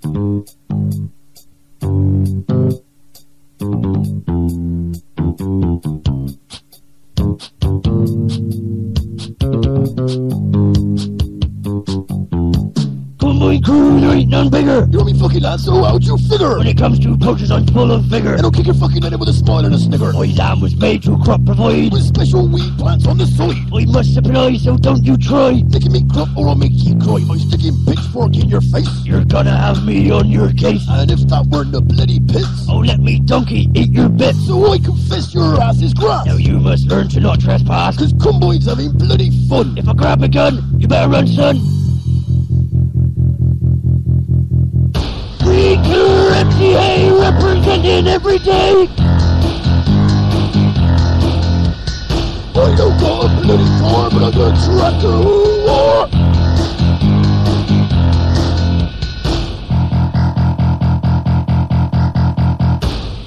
Thank you. There ain't none bigger. You know me fucking lad, so how'd you figure? When it comes to approaches, I'm full of vigor. I don't kick your fucking head with a smile and a snigger. My dam was made to crop provide. With special weed plants on the soil. I must supply, so don't you try. Making me crop or I'll make you cry by sticking pitchfork in your face. You're gonna have me on your case. And if that weren't a bloody piss. Oh, let me donkey eat your bits. so I confess your ass is grass. Now you must learn to not trespass. Cause convoys having bloody fun. If I grab a gun, you better run, son. We killer MCA representing every day. I don't got a bloody car, but I got a tractor.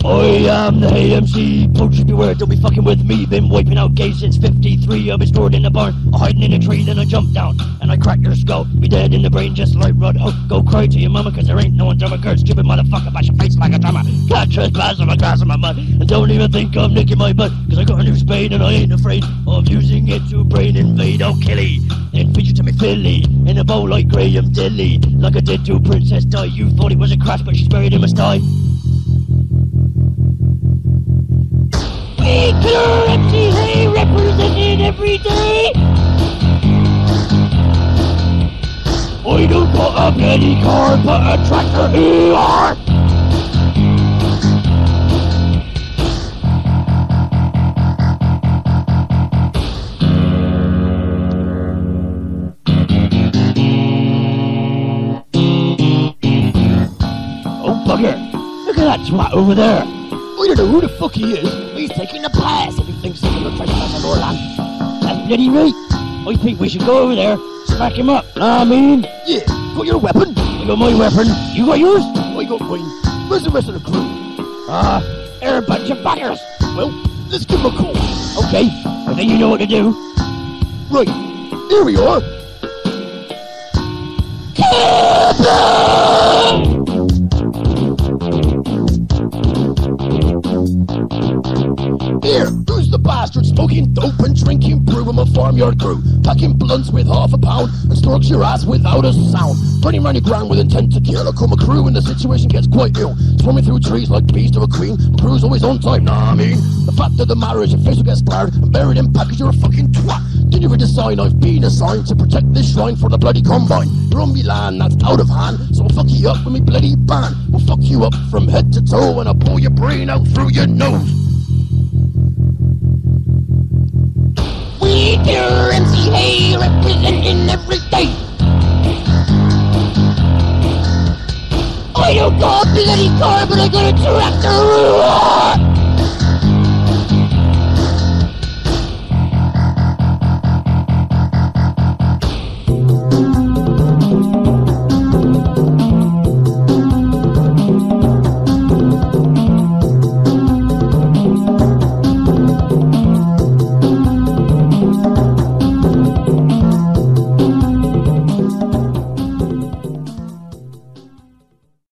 I am the AMC. Poachers beware, don't be fucking with me. Been wiping out gays since 53. I've been stored in a barn, hiding in a tree, then I jump down and I crack your skull. Be dead in the brain just like Rod Hull. Go cry to your mama, cause there ain't no one dumber. Girl, stupid motherfucker, bash your face like a drummer. Can't trespass on my grass and my mud. And don't even think of nicking my butt, cause I got a new spade and I ain't afraid of using it to brain invade. Oh, Kill ye. Then feed you to me Philly in a bowl like Graham Dilley. Like I did to Princess Di. You thought it was a crash, but she's buried in my sty. Clear MCA representing every day. I don't got a bloody car, but a tractor ER. Oh, bugger. Look at that twat over there. I don't know who the fuck he is. Taking pass if he thinks he's gonna trespass on our land. That's bloody right. I think we should go over there, smack him up. I mean, Yeah, got your weapon? I got my weapon. You got yours? I got mine. Where's the rest of the crew? Ah, they're a bunch of buggers. Well, let's give him a call. Okay, I think you know what to do. Right, here we are. Here, who's the bastard smoking dope and drinking brew with a farmyard crew? Packing blunts with half a pound and strokes your ass without a sound. Running round the ground with intent to kill. I come a crew and the situation gets quite ill. Swarming through trees like bees to a queen. Crew's always on time, nah I mean. The fact that the marriage is your face will get splattered and buried in package, you're a fucking twat. Did you read the sign? I've been assigned to protect this shrine for the bloody combine. You're on me land, that's out of hand, so I'll fuck you up with me bloody band. We'll fuck you up from head to toe and I'll pull your brain out through your nose. We are MCA representing every. I don't a bloody car, but I got a tractor.